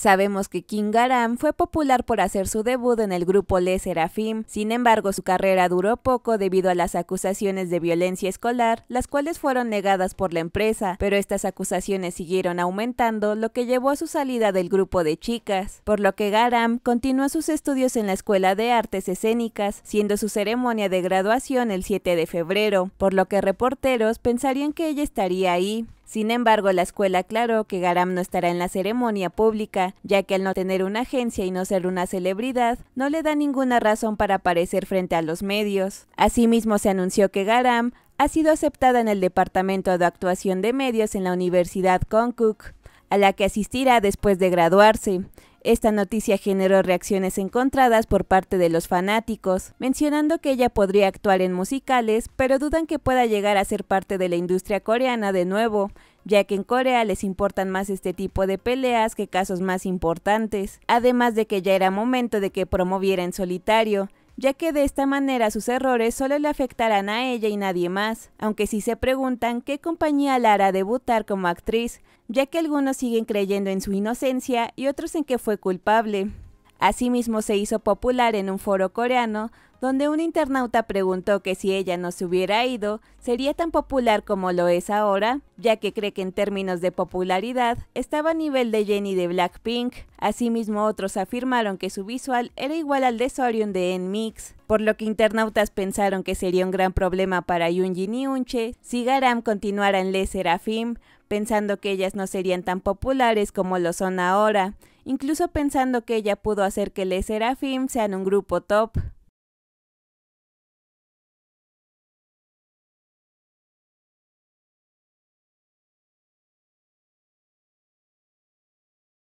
Sabemos que King Garam fue popular por hacer su debut en el grupo Le Serafim, sin embargo su carrera duró poco debido a las acusaciones de violencia escolar, las cuales fueron negadas por la empresa, pero estas acusaciones siguieron aumentando, lo que llevó a su salida del grupo de chicas, por lo que Garam continuó sus estudios en la Escuela de Artes Escénicas, siendo su ceremonia de graduación el 7 de febrero, por lo que reporteros pensarían que ella estaría ahí. Sin embargo, la escuela aclaró que Garam no estará en la ceremonia pública, ya que al no tener una agencia y no ser una celebridad, no le da ninguna razón para aparecer frente a los medios. Asimismo, se anunció que Garam ha sido aceptada en el Departamento de Actuación de Medios en la Universidad Konkuk, a la que asistirá después de graduarse. Esta noticia generó reacciones encontradas por parte de los fanáticos, mencionando que ella podría actuar en musicales, pero dudan que pueda llegar a ser parte de la industria coreana de nuevo, ya que en Corea les importan más este tipo de peleas que casos más importantes, además de que ya era momento de que promoviera en solitario, ya que de esta manera sus errores solo le afectarán a ella y nadie más, aunque si se preguntan qué compañía la hará debutar como actriz, ya que algunos siguen creyendo en su inocencia y otros en que fue culpable. Asimismo se hizo popular en un foro coreano donde un internauta preguntó que si ella no se hubiera ido, sería tan popular como lo es ahora, ya que cree que en términos de popularidad estaba a nivel de Jenny de Blackpink. Asimismo otros afirmaron que su visual era igual al de Sorion de N-Mix, por lo que internautas pensaron que sería un gran problema para Yoonjin y Unche si Garam continuara en Le Serafim, pensando que ellas no serían tan populares como lo son ahora, incluso pensando que ella pudo hacer que Le Serafim sean un grupo top.